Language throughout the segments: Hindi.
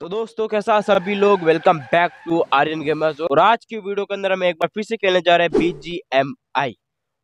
तो दोस्तों, कैसा सभी लोग? Welcome back to Aryan gamers और आज की वीडियो के अंदर हम एक बार फिर से खेलने जा रहे हैं बीजीएमआई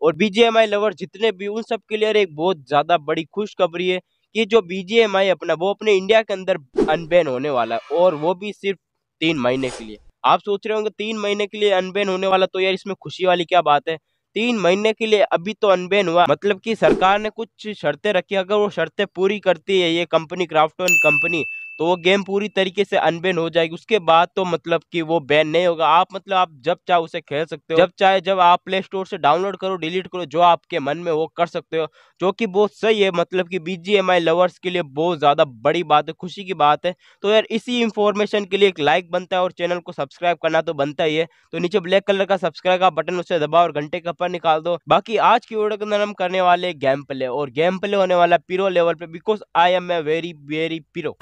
और बीजीएमआई लवर जितने भी, उन सब के लिए एक बहुत ज़्यादा बड़ी खुशखबरी है कि जो बीजीएमआई अपना, वो अपने इंडिया के अंदर अनबैन होने वाला है और वो भी सिर्फ़ तीन महीने के लिए। आप सोच रहे होंगे, तीन महीने के लिए अनबैन होने वाला तो यार इसमें खुशी वाली क्या बात है? तीन महीने के लिए अभी तो अनबैन हुआ। मतलब कि सरकार ने कुछ शर्तें रखी, अगर वो शर्तें पूरी करती है ये कंपनी क्राफ्टन कंपनी तो वो गेम पूरी तरीके से अनबैन हो जाएगी। उसके बाद तो मतलब कि वो बैन नहीं होगा। आप मतलब आप जब चाहे उसे खेल सकते हो। जब चाहे जब आप प्ले स्टोर से डाउनलोड करो डिलीट करो, जो आपके मन में वो कर सकते हो, जो कि बहुत सही है। मतलब कि बीजीएमआई लवर्स के लिए बहुत ज़्यादा बड़ी बात है, खुशी की बात है। तो यार इसी इंफॉर्मेशन के लिए एक लाइक बनता है और चैनल को सब्सक्राइब करना तो बनता ही है। तो नीचे ब्लैक कलर का सब्सक्राइब का बटन उसे दबाओ और घंटे का पर निकाल दो। बाकी आज की वीडियो के अंदर हम करने वाले गेम प्ले और गेम प्ले होने वाला पीरो लेवल पे because I am a very very pro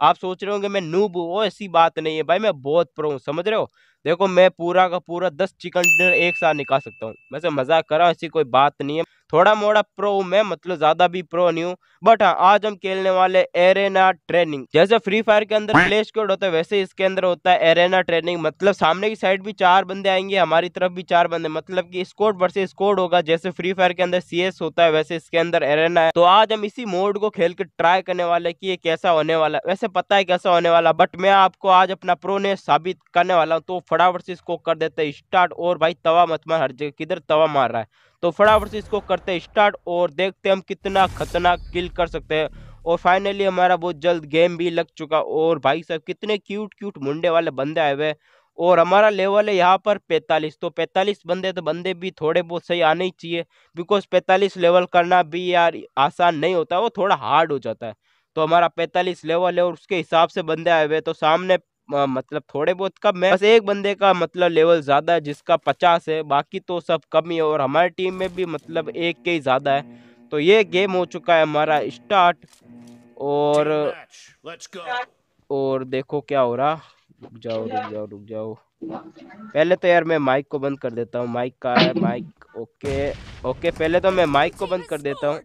आप सोच रहे होंगे, मैं नूब हूँ, ऐसी बात नहीं है। भाई, मैं बहुत प्रो हूँ, समझ रहे हो? देखो, मैं पूरा का पूरा दस चिकन डिनर एक साथ निकाल सकता हूँ। वैसे मज़ाक कर ऐसी कोई बात नहीं है। थोड़ा मोड़ा प्रो मैं मतलब ज़्यादा भी प्रो नहीं हूँ। बट हाँ आज हम खेलने वाले एरेना ट्रेनिंग जैसे फ्री फायर के अंदर प्ले स्कोड होता है, वैसे इसके अंदर होता है एरेना ट्रेनिंग मतलब सामने की साइड भी चार बंदे आएँगे, हमारी तरफ़ भी चार बंदे। मतलब की स्कोड वर्सेस स्कोड होगा। जैसे फ्री फायर के अंदर सीएस होता है, वैसे इसके अंदर एरेना है। तो आज हम इसी मोड को खेल के ट्राई करने वाले की ये कैसा होने वाला वैसे पता है कैसा होने वाला बट मैं आपको आज अपना प्रो ने साबित करने वाला हूँ तो फटाफट से इसको कर देते हैं स्टार्ट और भाई तवा मत मार, हर जगह किधर तवा मार रहा है। तो फटाफट से इसको करते हैं स्टार्ट और देखते हम कितना खतरनाक किल कर सकते हैं। और फाइनली हमारा बहुत जल्द गेम भी लग चुका और भाई साहब कितने क्यूट क्यूट मुंडे वाले बंदे आए हुए और हमारा लेवल है यहाँ पर 45 तो 45 बंदे तो बंदे भी थोड़े बहुत सही आने ही चाहिए बिकॉज़ 45 लेवल करना भी यार आसान नहीं होता, वो थोड़ा हार्ड हो जाता है। तो हमारा 45 लेवल है और उसके हिसाब से बंदे आए हुए तो सामने मतलब थोड़े बहुत कम है। बस एक बंदे का मतलब लेवल ज़्यादा है जिसका पचास है बाकी तो सब कम ही है और हमारी टीम में भी मतलब एक के ही ज़्यादा है। तो ये गेम हो चुका है हमारा स्टार्ट और और देखो क्या हो रहा। रुक जाओ रुक जाओ रुक जाओ। पहले तो यार मैं माइक को बंद कर देता हूँ। माइक का है माइक ओके ओके। पहले तो मैं माइक को बंद कर देता हूँ।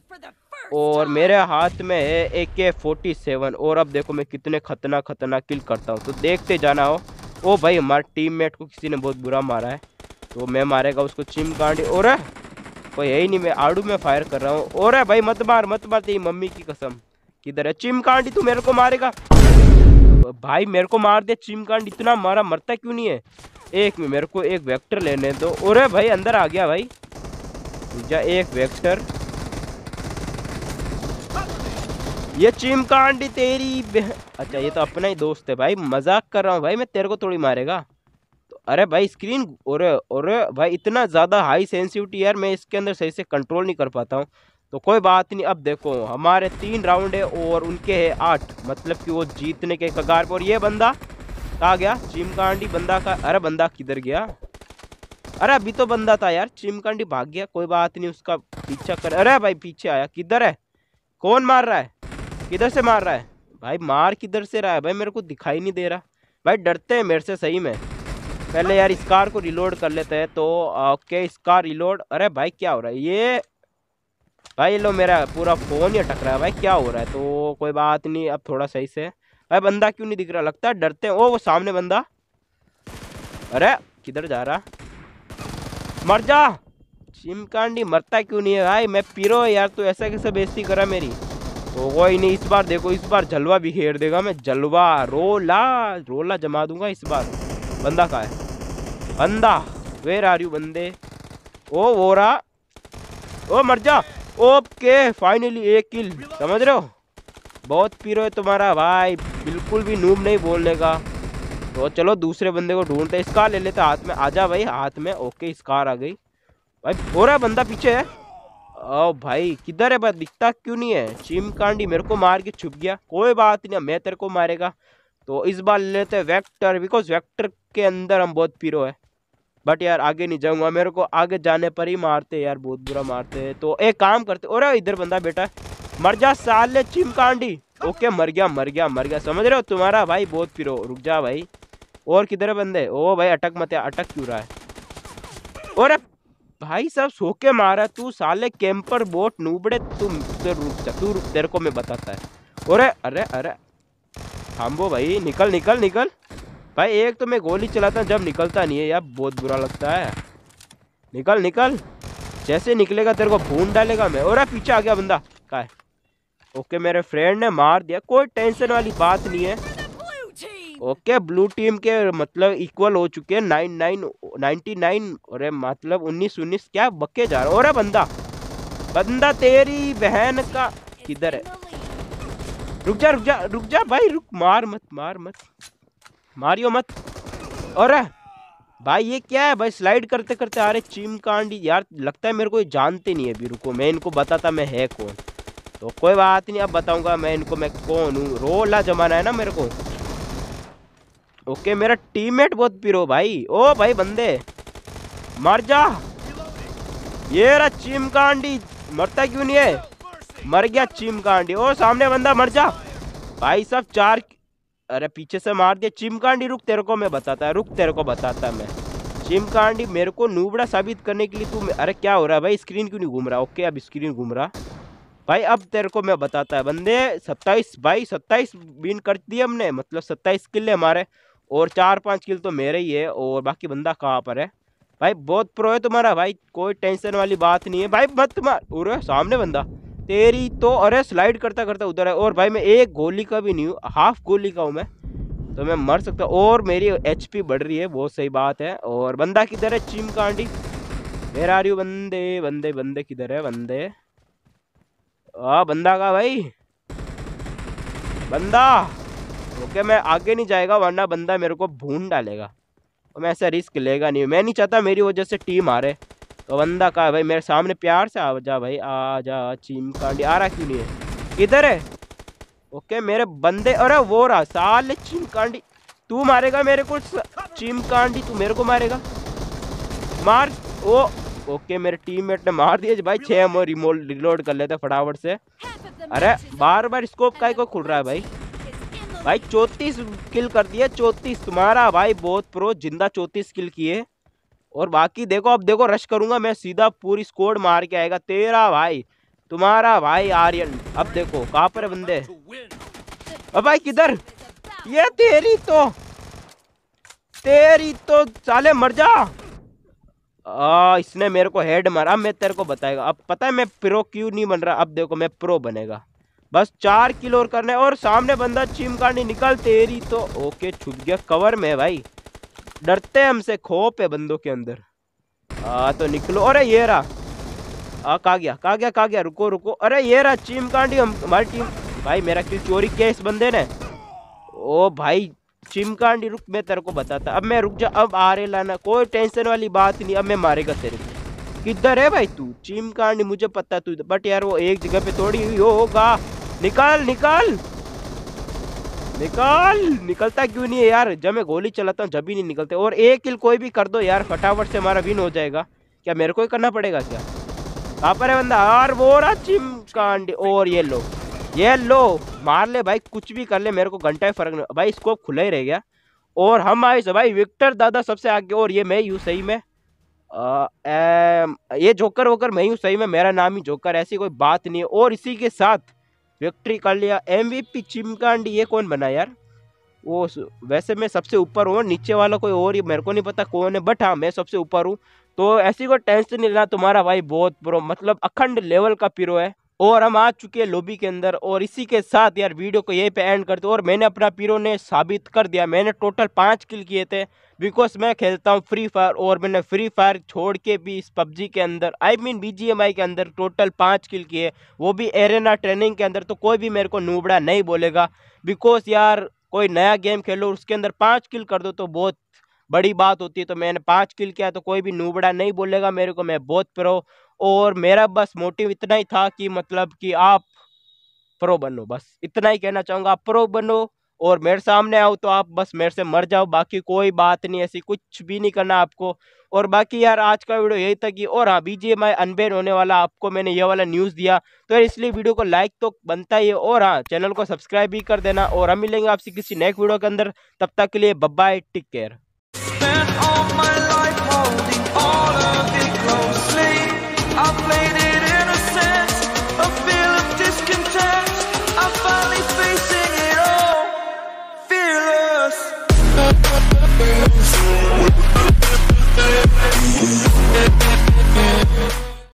और मेरे हाथ में है ए के फोर्टी सेवन और अब देखो मैं कितने खतरनाक खतरनाक किल करता हूँ। तो देखते जाना हो। ओ भाई हमारे टीममेट को किसी ने बहुत बुरा मारा है। तो मैं मारेगा उसको चिम कांडी और कोई है ही नहीं मैं आड़ू में फायर कर रहा हूँ। और भाई मत मार मत मार तेरी मम्मी की कसम। किधर है? चिम कांडी तू मेरे को मारेगा। भाई मेरे को मार दे चिम कांड इतना मारा मरता क्यों नहीं है? एक में मेरे को एक वेक्टर लेने दो। और भाई अंदर आ गया भाई। जा एक वेक्टर ये चिमकांडी तेरी अच्छा ये तो अपना ही दोस्त है भाई, मज़ाक कर रहा हूँ भाई, मैं तेरे को थोड़ी मारेगा। तो अरे भाई स्क्रीन और और भाई, इतना ज़्यादा हाई सेंसिटिविटी यार, मैं इसके अंदर सही से कंट्रोल नहीं कर पाता हूँ। तो कोई बात नहीं, अब देखो, हमारे तीन राउंड है और उनके है आठ मतलब कि वो जीतने के कगार पर और ये बंदा कहा गया? चिमकांडी बंदा का, अरे बंदा किधर गया? अरे अभी तो बंदा था यार, चिमकांडी भाग गया, कोई बात नहीं, उसका पीछा कर, अरे भाई, पीछे आया, किधर है? कौन मार रहा है? किधर से मार रहा है? भाई मार किधर से रहा है? भाई मेरे को दिखाई नहीं दे रहा। भाई डरते हैं मेरे से, सही में। पहले यार इस कार को रिलोड कर लेते हैं तो ओके इस कार रिलोड अरे भाई क्या हो रहा है? ये भाई लो मेरा पूरा फ़ोन ही अटक रहा है भाई, क्या हो रहा है? तो कोई बात नहीं, अब थोड़ा सही से। भाई बंदा क्यों नहीं दिख रहा? लगता है डरते हैं। ओ, वो सामने बंदा। अरे, किधर जा रहा? मर जा। चिमकांडी मरता क्यों नहीं है? भाई मैं पीरो यार, तू ऐसा कैसे बेइज्जती करा मेरी? तो कोई नहीं इस बार, देखो इस बार जलवा भी खेर देगा मैं, जलवा रोला रोला जमा दूँगा इस बार। बंदा का है? बंदा वेर आर यू बंदे? ओ, वो रहा। ओ, मर जा। ओके फाइनली एक किल समझ रहे हो? बहुत पीरो है तुम्हारा भाई, बिल्कुल भी नूब नहीं बोलने का। तो चलो दूसरे बंदे को ढूंढते स्कार ले लेते हाथ में। आजा भाई, हाथ में। ओके स्कार आ गई। भाई, हो रहा बंदा पीछे? है ओ भाई, किधर है दिखता क्यों नहीं है? चिमकांडी मेरे को मार के छुप गया। कोई बात नहीं मैं तेरे को मारेगा। तो इस बार लेते हैं वेक्टर बिकॉज़ वेक्टर के अंदर हम बहुत पीरो है। बट यार, आगे नहीं जाऊँगा। मेरे को आगे जाने पर ही मारते यार, बहुत बुरा मारते हैं। तो एक काम करते, और इधर बंदा बेटा मर जा, साले चिमकांडी ओके, मर गया मर गया मर गया। समझ रहे हो? तुम्हारा भाई बहुत पिरो रुक जा भाई। और किधर बंदे? ओ भाई, अटक मत अटक क्यों रहा है? और भाई साहब सो के मारा तू, साले कैंपर बोट नूबड़े तू रुक जा, तू तेरे को मैं बताता है। अरे अरे अरे थाम्बो भाई, निकल निकल निकल। भाई, एक तो मैं गोली चलाता हूँ, जब निकलता नहीं है यार, बहुत बुरा लगता है। निकल निकल। जैसे निकलेगा तेरे को भून डालेगा मैं। और पीछे आ गया बंदा का है? ओके, मेरे फ्रेंड ने मार दिया। कोई टेंशन वाली बात नहीं है। ओके, ब्लू टीम के मतलब इक्वल हो चुके हैं नाइन नाइन नाइनटी नाइन और मतलब उन्नीस उन्नीस क्या बक्के जा रहा और बंदा बंदा तेरी बहन का किधर है? रुक जा रुक जा रुक जा भाई, रुक, मार मत मार मत, मारियो मत। और भाई ये क्या है भाई स्लाइड करते करते आ रहे चिम कांडी, यार लगता है मेरे को ये जानते नहीं अभी, रुको, मैं इनको बताता, मैं है कौन? तो कोई बात नहीं, अब बताऊँगा मैं इनको, मैं कौन हूँ? रोला जमाना है ना मेरे को। ओके, मेरा टीममेट बहुत पिरो भाई। ओ भाई बंदे, मर जा। ये रहा चिम कांडी मरता क्यों नहीं है? मर गया चिम कांडी ओ, सामने बंदा मर जा। भाई सब चार अरे, पीछे से मार दिया। चिमकांडी, रुक तेरे को मैं बताता है रुक तेरे को बताता मैं। चिमकांडी, मेरे को नूबड़ा साबित करने के लिए तू अरे, क्या हो रहा है भाई? स्क्रीन क्यों नहीं घूम रहा? ओके, अब स्क्रीन घूम रहा। भाई, अब तेरे को मैं बताता है बंदे, सत्ताईस भाई, सत्ताईस बिन कर दिए हमने। मतलब सत्ताईस किले हमारे। और चार पाँच किल तो मेरे ही है और बाकी बंदा कहाँ पर है? भाई, बहुत प्रो है तुम्हारा, भाई। कोई टेंशन वाली बात नहीं है। भाई, मत मार। सामने बंदा। तेरी तो अरे स्लाइड करता करता उधर है। और भाई, मैं एक गोली का भी नहीं हूँ हाफ़ गोली का हूँ मैं। तो मैं मर सकता हूँ। और मेरी एचपी बढ़ रही है, बहुत सही बात है। और बंदा किधर है? चिम कांडी। मेरा आ रही बंदे? बंदे बंदे किधर है? बंदे। आ, बंदा का भाई। बंदा! ओके मैं आगे नहीं जाएगा, वरना बंदा मेरे को भून डालेगा। तो मैं ऐसा रिस्क लेगा नहीं। मैं नहीं चाहता मेरी वजह से टीम आ रहे तो बंदा कहा, भाई, मेरे सामने प्यार से आ जा भाई। आ जा, चीम कांडी। आ रहा क्यों नहीं है? किधर है? ओके, मेरे बंदे, अरे वो रहा। साल चीम कांडी। तू मारेगा मेरे को, चीम कांडी। तू मेरे को मारेगा। मार। ओ, ओके, मेरे टीममेट ने मार दिया। भाई, छह हम रिमोट रिलोड कर लेते फटाफट से। अरे बार बार स्कोप का को खुल रहा है भाई। भाई चौतीस किल कर दिया चौतीस। तुम्हारा भाई बहुत प्रो ज़िंदा चौतीस किल किए। और बाकी देखो अब देखो रश करूँगा मैं सीधा पूरी स्कोर मार के आएगा। तेरा भाई तुम्हारा भाई आर्यन। अब देखो कहाँ पर बंदे? अब भाई किधर? ये तेरी तो तेरी तो साले मर जा। आ, इसने मेरे को हेड मारा। मैं तेरे को बताएगा। अब पता है मैं प्रो क्यों नहीं बन रहा? अब देखो मैं प्रो बनेगा। बस चार किलो और करने और सामने बंदा चिमकांडी निकल, तेरी तो ओके, छुप गया कवर में भाई। डरते हमसे, खोप है बंदों के अंदर। आ तो निकलो। अरे, ये रहा। आ कहा गया कहा गया कहा गया रुको रुको। अरे, ये रहा चीम कांडी हम, हमारी टीम। भाई, मेरा किल चोरी किया इस बंदे ने। ओ, भाई, चिमकांडी, रुक, मैं तेरे को बताता। अब मैं रुक जा, अब आ रहे लाना, कोई टेंशन वाली बात नहीं, अब मैं मारेगा तेरे को। किधर है भाई तू? चिमकांडी, मुझे पता तू बट यार वो एक जगह पे थोड़ी हुई होगा। निकल निकल। निकल। निकलता क्यों नहीं है यार? जब मैं गोली चलाता हूँ जब भी नहीं निकलते। और एक किल कोई भी कर दो यार फटाफट से हमारा विन हो जाएगा। क्या मेरे को ही करना पड़ेगा क्या? कहाँ पर है बंदा? यार वो रहा चिमकांडी और ये लो। ये लो। मार ले भाई कुछ भी कर ले मेरे को घंटा ही फ़र्क नहीं। भाई स्कोप खुला ही रह गया। और हम आए भाई विक्टर दादा सबसे आगे। और ये मैं यू सही में। आ, ए, ये जोकर वोकर मैं यूँ सही में। मेरा नाम ही जोकर ऐसी कोई बात नहीं है। और इसी के साथ विक्ट्री कर लिया। एमवीपी चिमकांडी ये कौन बना यार? वो वैसे मैं सबसे ऊपर हूँ, नीचे वाला कोई और ही, मेरे को नहीं पता कौन है बट हाँ मैं सबसे ऊपर हूँ। तो ऐसी कोई टेंशन नहीं लेना तुम्हारा भाई बहुत प्रो मतलब अखंड लेवल का पिरो है। और हम आ चुके हैं लॉबी के अंदर और इसी के साथ यार वीडियो को यहीं पे एंड करते और मैंने अपना पीरो ने साबित कर दिया। मैंने टोटल पाँच किल किए थे बिकॉज़ मैं खेलता हूँ फ्री फायर और मैंने फ्री फायर छोड़ के भी इस पबजी के अंदर आई मीन BGMI के अंदर टोटल पाँच किल किए। वो भी एरेना ट्रेनिंग के अंदर तो कोई भी मेरे को नूबड़ा नहीं बोलेगा। बिकॉज़ यार कोई नया गेम खेलो उसके अंदर पाँच किल कर दो तो बहुत बड़ी बात होती है। तो मैंने पाँच किल किया तो कोई भी नूबड़ा नहीं बोलेगा मेरे को। मैं बहुत प्रो और मेरा बस मोटिव इतना ही था कि मतलब कि आप प्रो बनो, बस। इतना ही कहना चाहूँगा, आप प्रो बनो और मेरे सामने आओ तो आप बस मेरे से मर जाओ, बाकी कोई बात नहीं, ऐसी कुछ भी नहीं करना आपको। और बाकी यार, आज का वीडियो यही था कि, और हाँ बीजीएमआई अनबेन होने वाला, आपको मैंने ये वाला न्यूज़ दिया। तो यार, इसलिए वीडियो को लाइक तो बनता ही है और हाँ चैनल को सब्सक्राइब भी कर देना और हम मिलेंगे आपसे किसी नेक्स्ट वीडियो के अंदर। तब तक के लिए बब्बाई टेक केयर